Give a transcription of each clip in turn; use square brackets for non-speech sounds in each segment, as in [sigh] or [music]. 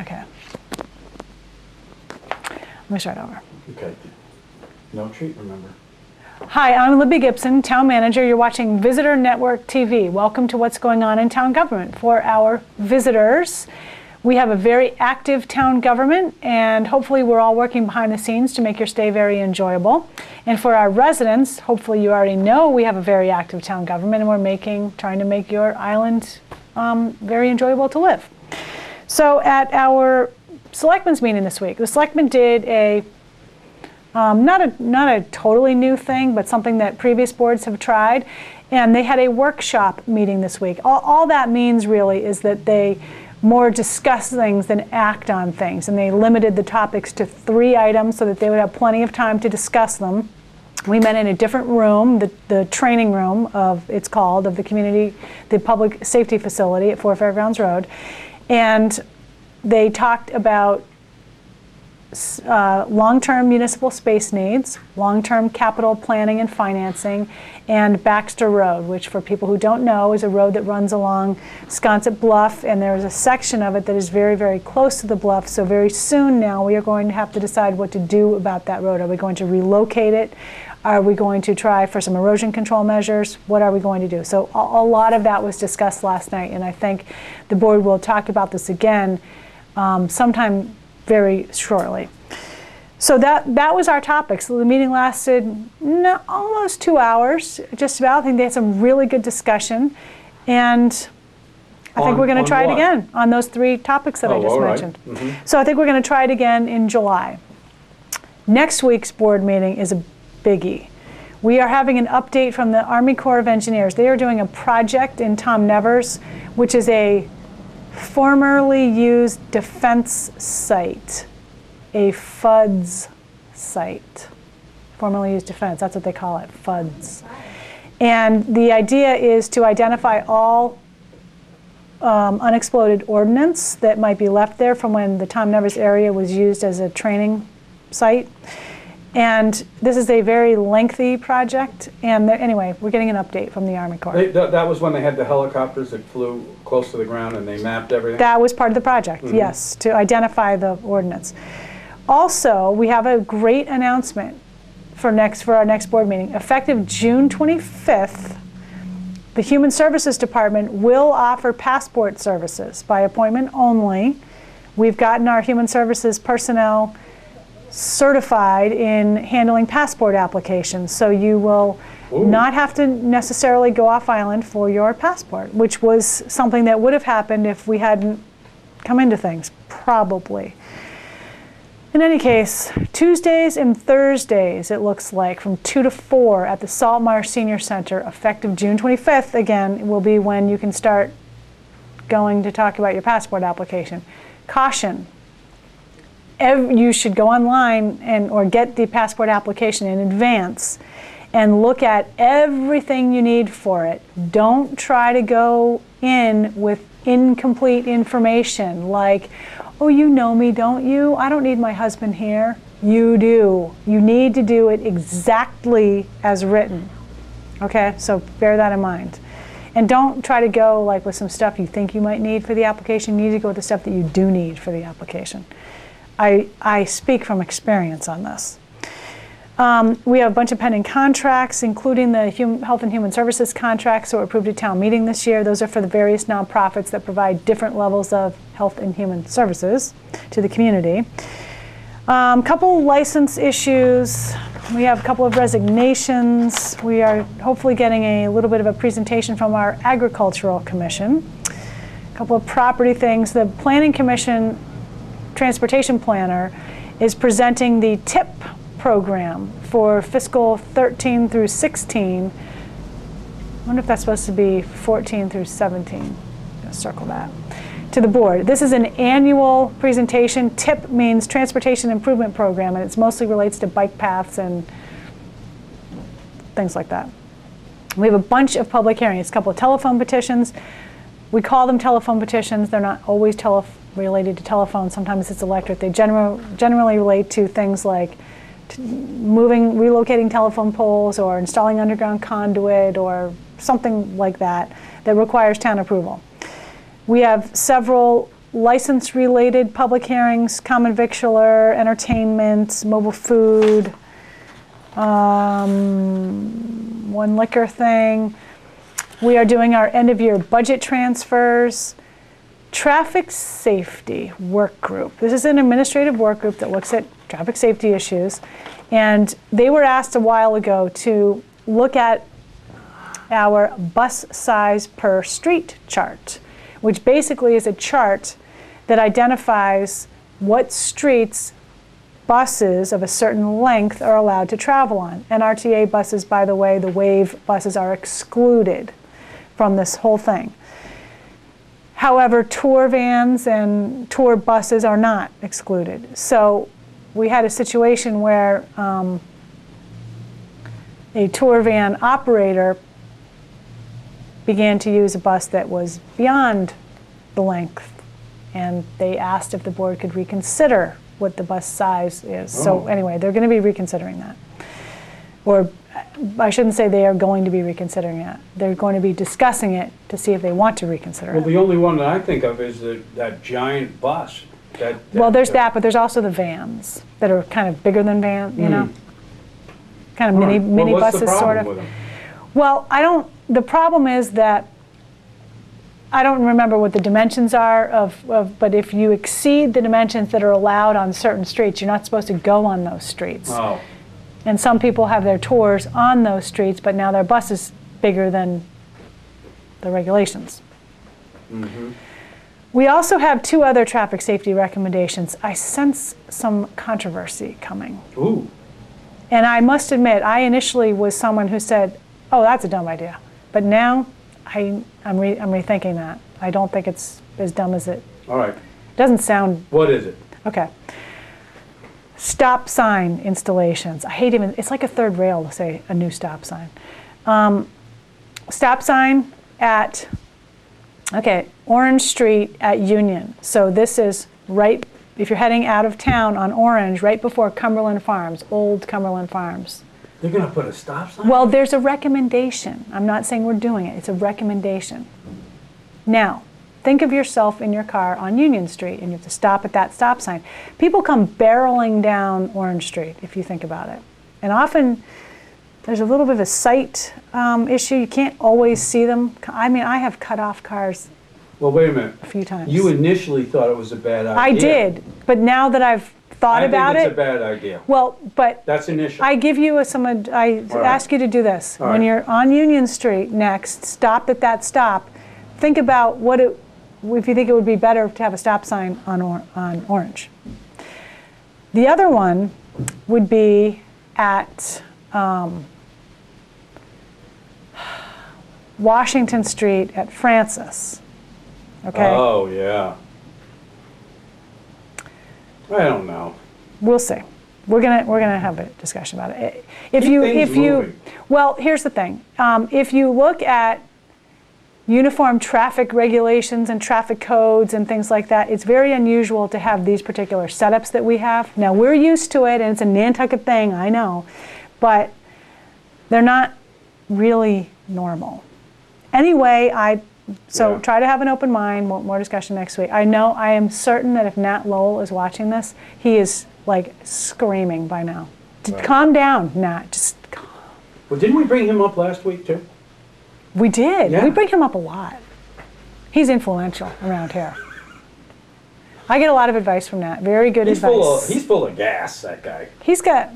Okay. Let me start over. Okay. No treat, remember. Hi, I'm Libby Gibson, Town Manager. You're watching Visitor Network TV. Welcome to what's going on in town government. For our visitors, we have a very active town government, and hopefully, we're all working behind the scenes to make your stay very enjoyable. And for our residents, hopefully, you already know we have a very active town government, and we're making, trying to make your island um, very enjoyable to live. So, at our selectmen's meeting this week, the selectmen did a um, not a not a totally new thing, but something that previous boards have tried. And they had a workshop meeting this week. All, all that means really is that they more discuss things than act on things, and they limited the topics to three items so that they would have plenty of time to discuss them. We met in a different room, the, the training room of it's called of the community, the public safety facility at Four Fairgrounds Road, and they talked about uh, long-term municipal space needs, long-term capital planning and financing, and Baxter Road, which for people who don't know is a road that runs along Sconset Bluff, and there is a section of it that is very, very close to the bluff. So very soon now we are going to have to decide what to do about that road. Are we going to relocate it? Are we going to try for some erosion control measures? What are we going to do? So a, a lot of that was discussed last night, and I think the board will talk about this again um, sometime very shortly. So that, that was our topic. So the meeting lasted no, almost two hours, just about. I think they had some really good discussion. And I think On- we're going to try it again on those three topics that I Oh, just all right. mentioned. Mhm. So I think we're going to try it again in July. Next week's board meeting is a biggie. We are having an update from the Army Corps of Engineers. They are doing a project in Tom Nevers, which is a formerly used defense site, a FUDS site. Formerly used defense, that's what they call it, FUDS. And the idea is to identify all um, unexploded ordnance that might be left there from when the Tom Nevers area was used as a training site. And this is a very lengthy project. And there, anyway, we're getting an update from the Army Corps. They, that, that was when they had the helicopters that flew close to the ground and they mapped everything? That was part of the project, mm-hmm. yes, to identify the ordnance. Also, we have a great announcement for next for our next board meeting. Effective June 25th, the Human Services Department will offer passport services by appointment only. We've gotten our Human Services personnel certified in handling passport applications, so you will Ooh. not have to necessarily go off island for your passport, which was something that would have happened if we hadn't come into things, probably. In any case, Tuesdays and Thursdays, it looks like, from 2 to 4 at the Saltmarsh Senior Center, effective June 25th, again, will be when you can start going to talk about your passport application. Caution, ev- you should go online and or get the passport application in advance and look at everything you need for it. Don't try to go in with incomplete information like, "Oh, you know me, don't you? I don't need my husband here." You do. You need to do it exactly as written. Okay? So bear that in mind. And don't try to go like with some stuff you think you might need for the application. You need to go with the stuff that you do need for the application. I, I speak from experience on this. Um, we have a bunch of pending contracts, including the hum, Health and Human Services contracts that were approved at town meeting this year. Those are for the various nonprofits that provide different levels of health and human services to the community. Um, couple license issues. We have a couple of resignations. We are hopefully getting a little bit of a presentation from our Agricultural Commission. A couple of property things. The Planning Commission transportation planner is presenting the TIP program for fiscal 13 through 16. I wonder if that's supposed to be 14 through 17. Circle that. To the board. This is an annual presentation. TIP means Transportation Improvement Program, and it mostly relates to bike paths and things like that. We have a bunch of public hearings, a couple of telephone petitions. We call them telephone petitions. They're not always tele- related to telephone. Sometimes it's electric. They general, generally relate to things like t- moving, relocating telephone poles or installing underground conduit or something like that that requires town approval. We have several license-related public hearings, common victualler, entertainment, mobile food, um, one liquor thing. We are doing our end-of-year budget transfers. Traffic safety work group. This is an administrative work group that looks at traffic safety issues. And they were asked a while ago to look at our bus size per street chart, which basically is a chart that identifies what streets buses of a certain length are allowed to travel on. NRTA buses, by the way, the WAVE buses are excluded from this whole thing. However, tour vans and tour buses are not excluded. So we had a situation where um, a tour van operator began to use a bus that was beyond the length. And they asked if the board could reconsider what the bus size is. So Oh. anyway, they're going to be reconsidering that. Or I shouldn't say they are going to be reconsidering it. They're going to be discussing it to see if they want to reconsider Well, it. the only one that I think of is the, that giant bus. That, Well, there's uh, that, but there's also the vans that are kind of bigger than van, you hmm. know? Kind of mini, right. mini Well, what's the buses, sort problem of. with 'em? Well, I don't, the problem is that, I don't remember what the dimensions are of, of, but if you exceed the dimensions that are allowed on certain streets, you're not supposed to go on those streets. Oh, And some people have their tours on those streets, but now their bus is bigger than the regulations. Mm-hmm. We also have two other traffic safety recommendations. I sense some controversy coming. ooh, And I must admit, I initially was someone who said, oh, that's a dumb idea. But now I, I'm, re- I'm rethinking that. I don't think it's as dumb as it all right. doesn't sound What is it? Okay. Stop sign installations. I hate even, it's like a third rail to say a new stop sign. Um, stop sign at, okay, Orange Street at Union. So this is right, if you're heading out of town on Orange, right before Cumberland Farms, old Cumberland Farms. They're gonna put a stop sign? Well, there's a recommendation. I'm not saying we're doing it, it's a recommendation. Now, think of yourself in your car on Union Street and you have to stop at that stop sign. People come barreling down Orange Street if you think about it. And often there's a little bit of a sight um, issue. You can't always see them. I mean, I have cut off cars Well, wait a minute. a few times. You initially thought it was a bad idea. I did, but now that I've thought I about think it, it's a bad idea. well, but That's initial. I give you a- some, ad- I right. ask you to do this. All When right. you're on Union Street next, stop at that stop, think about what it, if you think it would be better to have a stop sign on, or, on Orange. The other one would be at um, Washington Street at Francis. Okay? Oh, yeah. I don't know. We'll see. We're gonna we're gonna have a discussion about it. If Keep you if you moving. well, here's the thing. Um, if you look at uniform traffic regulations and traffic codes and things like that, it's very unusual to have these particular setups that we have. Now we're used to it, and it's a Nantucket thing, I know, but they're not really normal. Anyway, I so Yeah. try to have an open mind. More, more discussion next week. I know I am certain that if Nat Lowell is watching this, he is like screaming by now. Right. Calm down, Nat. Just calm. Well, didn't we bring him up last week, too? We did. Yeah. We bring him up a lot. He's influential around here. I get a lot of advice from that. Very good He's advice. full of, he's full of gas, that guy. He's got,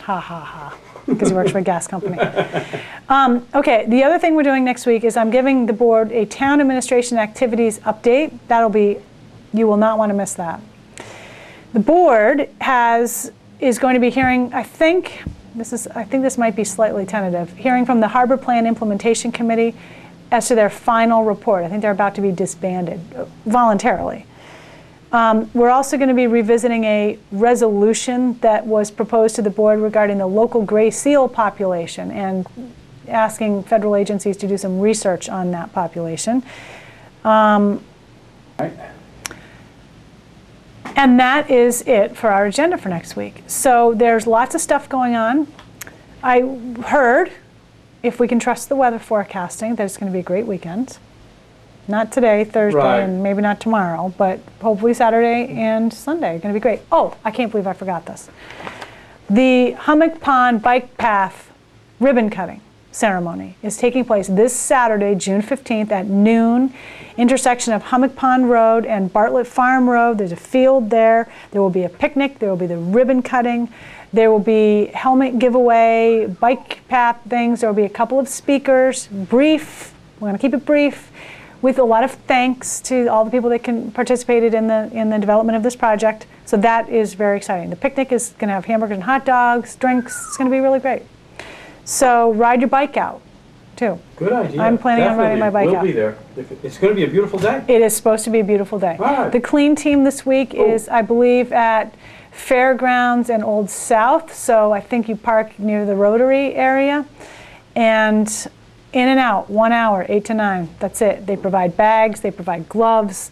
ha ha ha, because he works for a gas company. [laughs] Um, okay, the other thing we're doing next week is I'm giving the board a town administration activities update. That'll be, you will not want to miss that. The board has, is going to be hearing, I think, this is, I think this might be slightly tentative, hearing from the Harbor Plan Implementation Committee as to their final report. I think they're about to be disbanded uh, voluntarily. Um, We're also going to be revisiting a resolution that was proposed to the board regarding the local gray seal population and asking federal agencies to do some research on that population. Right? And that is it for our agenda for next week. So there's lots of stuff going on. I heard, if we can trust the weather forecasting, that it's going to be a great weekend. Not today, Thursday, Right. and maybe not tomorrow, but hopefully Saturday and Sunday. are Going to be great. Oh, I can't believe I forgot this. The Hummock Pond Bike Path ribbon cutting ceremony is taking place this Saturday, June 15th at noon, intersection of Hummock Pond Road and Bartlett Farm Road. There's a field there. There will be a picnic. There will be the ribbon cutting. There will be helmet giveaway, bike path things. There will be a couple of speakers. Brief. We're going to keep it brief with a lot of thanks to all the people that can participated in the in the development of this project. So that is very exciting. The picnic is going to have hamburgers and hot dogs, drinks. It's going to be really great. So ride your bike out, too. Good idea. I'm planning on riding my bike Definitely. out. We'll be there. If- It's gonna be a beautiful day. It is supposed to be a beautiful day. Right. The clean team this week Oh. is, I believe, at Fairgrounds and Old South. So I think you park near the Rotary area. And in and out, one hour, eight to nine. That's it. They provide bags, they provide gloves.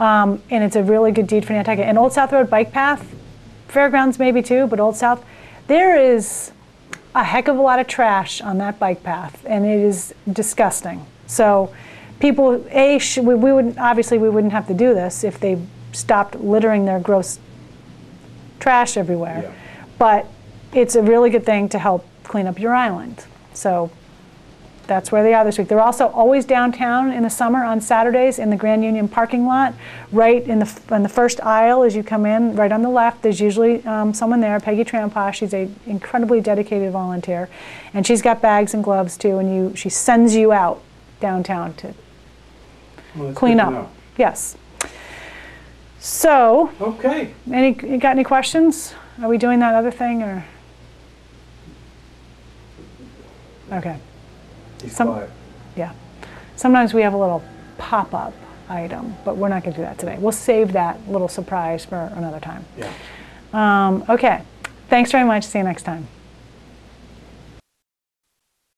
Um, and it's a really good deed for Nantucket. And Old South Road Bike Path, Fairgrounds maybe too, but Old South, there is a heck of a lot of trash on that bike path, and it is disgusting. So, people, a sh- we, we would obviously we wouldn't have to do this if they stopped littering their gross trash everywhere. Yeah. But it's a really good thing to help clean up your island. So that's where they are this week. They're also always downtown in the summer on Saturdays in the Grand Union parking lot, right in the in the first aisle as you come in, right on the left. There's usually um, someone there, Peggy Trampash. She's an incredibly dedicated volunteer, and she's got bags and gloves too. And you, she sends you out downtown to Well, clean up. Yes. So, Okay. any you got any questions? Are we doing that other thing or? Okay. Some- Yeah. Sometimes we have a little pop-up item, but we're not going to do that today. We'll save that little surprise for another time. Yeah. Um, okay. Thanks very much. See you next time.